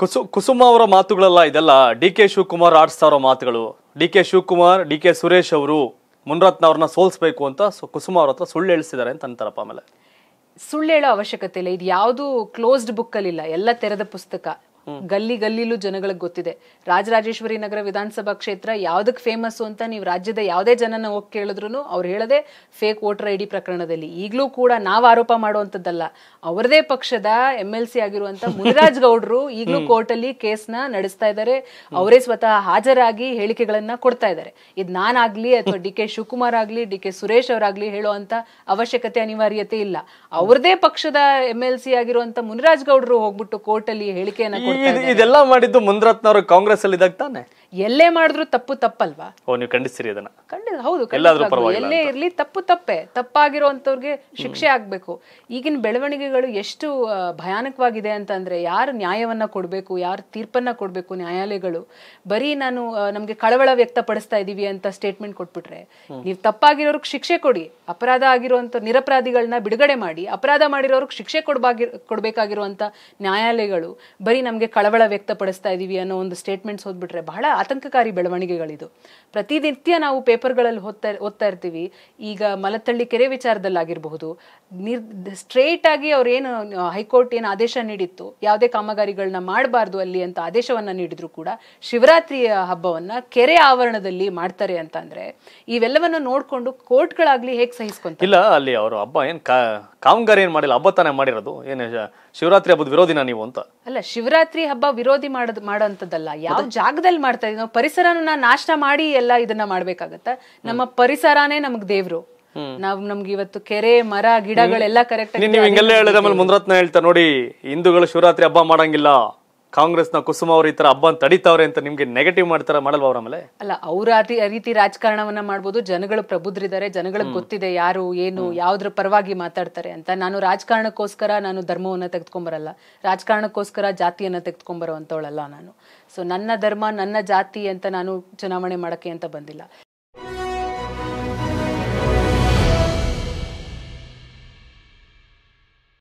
ಕುಸು, ಕುಸುಮ ಅವರ ಮಾತುಗಳಲ್ಲ, ಇದೆಲ್ಲ D K Shivakumar ಆಡಿಸ್ತಾ ಇರೋ ಮಾತುಗಳು. D K Shivakumar, D K Suresh ಅವರು ಮುನ್ರತ್ನ ಅವ್ರನ್ನ ಸೋಲಿಸ್ಬೇಕು ಅಂತ ಕುಸುಮ ಅವ್ರ ಹತ್ರ ಸುಳ್ಳು ಹೇಳಿಸಿದ್ದಾರೆ ಅಂತ ಅಂತಾರಪ್ಪ ಆಮೇಲೆ. ಸುಳ್ಳು ಹೇಳೋ ಅವಶ್ಯಕತೆ ಇಲ್ಲ. ಇದು ಯಾವುದು ಕ್ಲೋಸ್ಡ್ ಬುಕ್ ಅಲ್ಲಿ ಇಲ್ಲ ಎಲ್ಲ ತೆರೆದ ಪುಸ್ತಕ. ಗಲ್ಲಿ ಗಲ್ಲಿಲೂ ಜನಗಳಿಗೆ ಗೊತ್ತಿದೆ. ರಾಜರಾಜೇಶ್ವರಿ ನಗರ ವಿಧಾನಸಭಾ ಕ್ಷೇತ್ರ ಯಾವ್ದಕ್ ಫೇಮಸ್ ಅಂತ ನೀವು ರಾಜ್ಯದ ಯಾವುದೇ ಜನನ ಹೋಗಿ ಕೇಳಿದ್ರು ಅವ್ರು ಹೇಳದೆ ಫೇಕ್ ವೋಟರ್ ಐ ಡಿ ಪ್ರಕರಣದಲ್ಲಿ. ಈಗಲೂ ಕೂಡ ನಾವು ಆರೋಪ ಮಾಡುವಂತದ್ದಲ್ಲ ಅವರದೇ ಪಕ್ಷದ ಎಂ ಎಲ್ ಸಿ ಆಗಿರುವಂತ ಮುನಿರಾಜ್ ಗೌಡ್ರು ಈಗಲೂ ಕೋರ್ಟ್ ಅಲ್ಲಿ ಕೇಸ್ನ ನಡೆಸ್ತಾ ಇದ್ದಾರೆ ಅವರೇ ಸ್ವತಃ ಹಾಜರಾಗಿ ಹೇಳಿಕೆಗಳನ್ನ ಕೊಡ್ತಾ ಇದ್ದಾರೆ ಇದು ನಾನಾಗ್ಲಿ ಅಥವಾ ಡಿ ಕೆ ಶಿವಕುಮಾರ್ ಆಗ್ಲಿ ಡಿ ಕೆ ಸುರೇಶ್ ಅವರಾಗ್ಲಿ ಹೇಳುವಂತ ಅವಶ್ಯಕತೆ ಅನಿವಾರ್ಯತೆ ಇಲ್ಲ. ಅವ್ರದೇ ಪಕ್ಷದ ಎಂ ಎಲ್ ಸಿ ಆಗಿರುವಂತ ಮುನಿರಾಜ್ ಗೌಡ್ರು ಹೋಗ್ಬಿಟ್ಟು ಕೋರ್ಟ್ ಅಲ್ಲಿ ಹೇಳಿಕೆಯನ್ನ ಇದೆಲ್ಲ ಮಾಡಿದ್ದು ಮುನ್ರತ್ನ ಅವರು ಕಾಂಗ್ರೆಸ್ ಅಲ್ಲಿ ಇದ್ದಾಗ ತಾನೆ? ಎಲ್ಲೇ ಮಾಡಿದ್ರು ತಪ್ಪು ತಪ್ಪಲ್ವಾ? ಓ ನೀವು ಖಂಡಿಸ್ತೀರಿ ಅದನ್ನ? ಖಂಡಿತ ಹೌದು ಎಲ್ಲೇ ಇರ್ಲಿ ತಪ್ಪು ತಪ್ಪೆ. ತಪ್ಪಾಗಿರುವಂತವ್ರಿಗೆ ಶಿಕ್ಷೆ ಆಗ್ಬೇಕು. ಈಗಿನ ಬೆಳವಣಿಗೆಗಳು ಎಷ್ಟು ಭಯಾನಕವಾಗಿದೆ ಅಂತಂದ್ರೆ ಯಾರು ನ್ಯಾಯವನ್ನ ಕೊಡಬೇಕು ಯಾರು ತೀರ್ಪನ್ನ ಕೊಡಬೇಕು ನ್ಯಾಯಾಲಯಗಳು? ಬರೀ ನಾನು ನಮಗೆ ಕಳವಳ ವ್ಯಕ್ತಪಡಿಸ್ತಾ ಇದೀವಿ ಅಂತ ಸ್ಟೇಟ್ಮೆಂಟ್ ಕೊಟ್ಬಿಟ್ರೆ ನೀವು ತಪ್ಪಾಗಿರೋರ್ಗೆ ಶಿಕ್ಷೆ ಕೊಡಿ. ಅಪರಾಧ ಆಗಿರುವಂತ ನಿರಪರಾಧಿಗಳನ್ನ ಬಿಡುಗಡೆ ಮಾಡಿ. ಅಪರಾಧ ಮಾಡಿರೋರ್ಗೆ ಶಿಕ್ಷೆ ಕೊಡಬಾಗಿ ಕೊಡ್ಬೇಕಾಗಿರುವಂತ ನ್ಯಾಯಾಲಯಗಳು ಬರೀ ನಮ್ಗೆ ಕಳವಳ ವ್ಯಕ್ತಪಡಿಸ್ತಾ ಇದೀವಿ ಅನ್ನೋ ಒಂದು ಸ್ಟೇಟ್ಮೆಂಟ್ಸ್ ಓದ್ಬಿಟ್ರೆ ಬಹಳ ಆತಂಕಕಾರಿ ಬೆಳವಣಿಗೆಗಳಿದು. ಪ್ರತಿನಿತ್ಯ ನಾವು ಪೇಪರ್ಗಳಲ್ಲಿ ಓದ್ತಾ ಓದ್ತಾ ಇರ್ತೀವಿ. ಈಗ ಮಲತಳ್ಳಿ ಕೆರೆ ವಿಚಾರದಲ್ಲಾಗಿರಬಹುದು. ನಿರ್, ಸ್ಟ್ರೇಟ್ ಆಗಿ ಅವ್ರೇನು ಹೈಕೋರ್ಟ್ ಏನು ಆದೇಶ ನೀಡಿತ್ತು, ಯಾವುದೇ ಕಾಮಗಾರಿಗಳನ್ನ ಮಾಡಬಾರ್ದು ಅಲ್ಲಿ ಅಂತ ಆದೇಶವನ್ನು ನೀಡಿದ್ರು ಕೂಡ ಶಿವರಾತ್ರಿಯ ಹಬ್ಬವನ್ನು ಕೆರೆ ಆವರಣದಲ್ಲಿ ಮಾಡ್ತಾರೆ ಅಂತ ಅಂದ್ರೆ ನೋಡಿಕೊಂಡು ಕೋರ್ಟ್ಗಳಾಗಲಿ ಹೇಗೆ ಸಹಿಸ್ಕೊಂತಿಲ್ಲ ಅಲ್ಲಿ ಅವರು ಹಬ್ಬ ಏನ್ ಕಾಮಗಾರಿ ಏನ್ ಮಾಡಿಲ್ಲ ಹಬ್ಬ ತಾನೇ ಮಾಡಿರೋದು. ಏನು ಶಿವರಾತ್ರಿ ಹಬ್ಬದ ವಿರೋಧಿನ ನೀವು ಅಂತ. ಅಲ್ಲ ಶಿವರಾತ್ರಿ ಹಬ್ಬ ವಿರೋಧಿ ಮಾಡೋದ್ ಮಾಡೋಂಥದ್ದಲ್ಲ ಯಾವ ಜಾಗದಲ್ಲಿ ಮಾಡ್ತಾ ಇದೀವಿ ನಾವು ಪರಿಸರನ ನಾಶ ಮಾಡಿ ಎಲ್ಲ ಇದನ್ನ ಮಾಡ್ಬೇಕಾಗತ್ತ? ನಮ್ಮ ಪರಿಸರನೇ ನಮಗ್ ದೇವ್ರು. ನಾವ್ ನಮ್ಗೆ ಇವತ್ತು ಕೆರೆ ಮರ ಗಿಡಗಳೆಲ್ಲ ಕರೆಕ್ಟ್ ನೀವು ಹಿಂಗೆಲ್ಲ ಹೇಳಿದ್ರೆ ಮುಂದ್ರತ್ನ ಹೇಳ್ತಾರೆ ನೋಡಿ ಹಿಂದೂಗಳು ಶಿವರಾತ್ರಿ ಹಬ್ಬ ಮಾಡಂಗಿಲ್ಲ. ಕಾಂಗ್ರೆಸ್ನ ಕುಸುಮ ಅವರು ಈ ತರ ಹಬ್ಬ ತಡಿತಾವ್ರೆ ಅಂತ ನಿಮ್ಗೆ ನೆಗೆಟಿವ್ ಮಾಡ್ತಾರ ಮಾಡಲ್ವ ಅವ್ರ ಆಮೇಲೆ? ಅಲ್ಲ ಅವ್ರ ಆ ರೀತಿ ರಾಜಕಾರಣವನ್ನ ಮಾಡ್ಬೋದು. ಜನಗಳು ಪ್ರಬುದ್ಧರಿದ್ದಾರೆ. ಜನಗಳಿಗೆ ಗೊತ್ತಿದೆ ಯಾರು ಏನು ಯಾವ್ದ್ರ ಪರವಾಗಿ ಮಾತಾಡ್ತಾರೆ ಅಂತ. ನಾನು ರಾಜಕಾರಣಕ್ಕೋಸ್ಕರ ನಾನು ಧರ್ಮವನ್ನ ತೆಗೆದುಕೊಂಬರಲ್ಲ. ರಾಜಕಾರಣಕ್ಕೋಸ್ಕರ ಜಾತಿಯನ್ನ ತೆಗೆದುಕೊಂಬರುವಂತವಳಲ್ಲ ನಾನು. ಸೊ ನನ್ನ ಧರ್ಮ ನನ್ನ ಜಾತಿ ಅಂತ ನಾನು ಚುನಾವಣೆ ಮಾಡಕ್ಕೆ ಅಂತ ಬಂದಿಲ್ಲ.